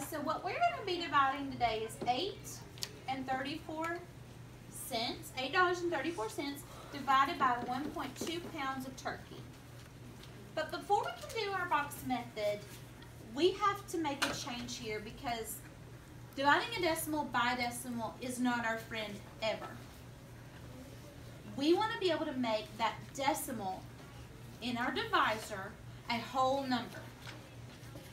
so what we're going to be dividing today is 8 and 34 cents, $8.34 divided by 1.2 pounds of turkey. But before we can do our box method, we have to make a change here because dividing a decimal by decimal is not our friend ever. We want to be able to make that decimal in our divisor a whole number.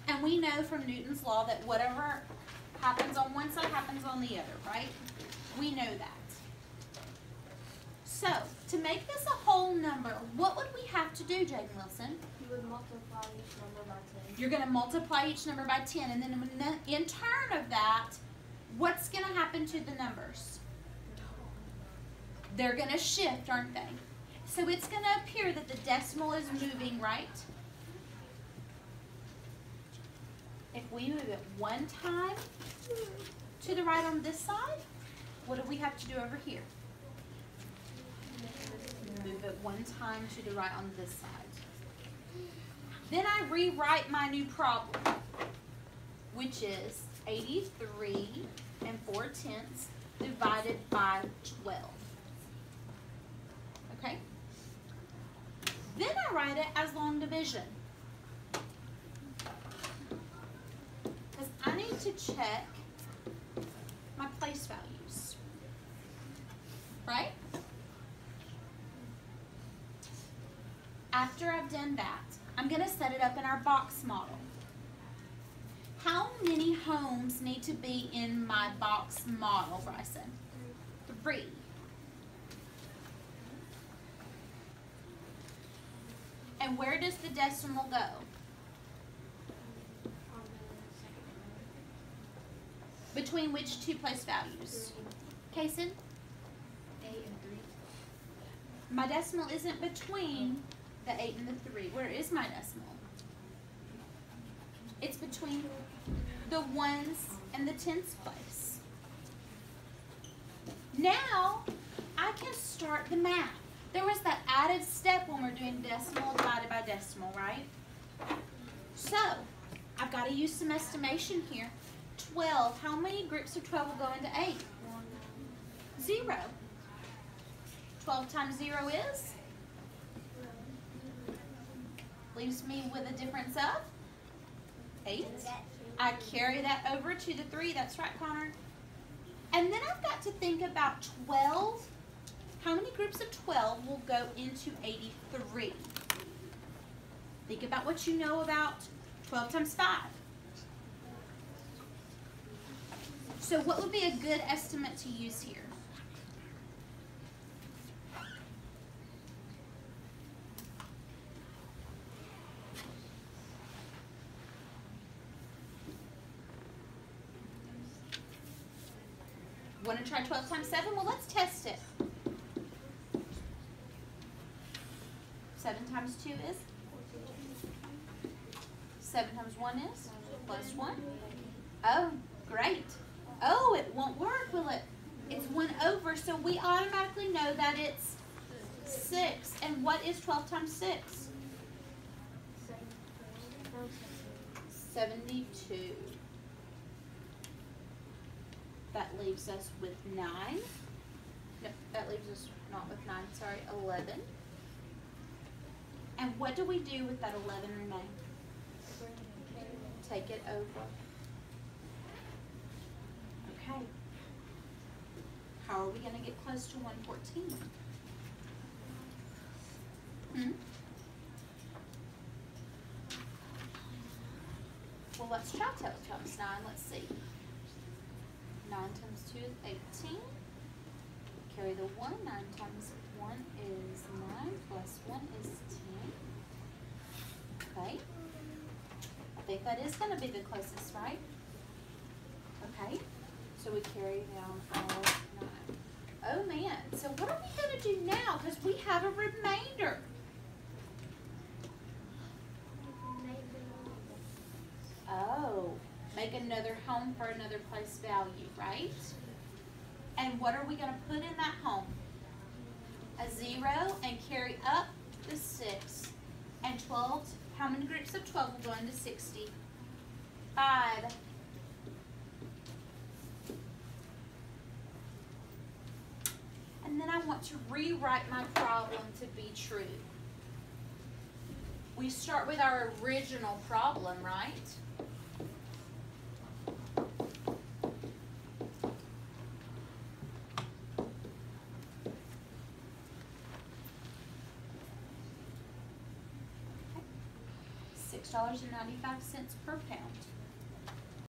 And we know from Newton's law that whatever happens on one side happens on the other, right? We know that. So, to make this a whole number, what would we have to do, Jaden Wilson? You would multiply each number by 10. You're going to multiply each number by 10, and then in turn of that, what's going to happen to the numbers? They're going to shift, aren't they? So it's going to appear that the decimal is moving right. If we move it one time to the right on this side, what do we have to do over here? Move it one time to the right on this side. Then I rewrite my new problem, which is 83 and 4 tenths divided by 12. Okay? Then I write it as long division. Because I need to check my place values. Right? After I've done that, I'm going to set it up in our box model. How many homes need to be in my box model, Bryson? Three. And where does the decimal go? Between which two place values? Kason? 8 and 3. My decimal isn't between the 8 and the 3. Where is my decimal? It's between the ones and the tens place. Now, I can start the math. There was that added step when we're doing decimal divided by decimal, right? So, I've got to use some estimation here. 12, how many groups of 12 will go into 8? Zero. 12 times 0 is? Leaves me with a difference of 8. I carry that over to the 3. That's right, Connor. And then I've got to think about 12. How many groups of 12 will go into 83? Think about what you know about 12 times 5. So what would be a good estimate to use here? Want to try 12 times 7? Well, let's test it. 7 times 2 is? 7 times 1 is? Plus 1? Oh, great. Oh, it won't work, will it? It's 1 over, so we automatically know that it's 6. And what is 12 times 6? 72. That leaves us with 9. No, that leaves us not with 9, sorry, 11. And what do we do with that 11 remain? Take it over. How are we going to get close to 114? Hmm? Well, let's try 12 times 9. Let's see. 9 times 2 is 18. Carry the 1. 9 times 1 is 9. Plus 1 is 10. Okay. I think that is going to be the closest, right? Okay. So we carry down all 9. Oh man. So what are we to do now? Because we have a remainder. Oh, make another home for another place value, right? And what are we going to put in that home? A zero and carry up the six. And 12, how many groups of 12 will go into 60? Five. Want to rewrite my problem to be true. We start with our original problem, right? Six dollars and ninety-five cents per pound.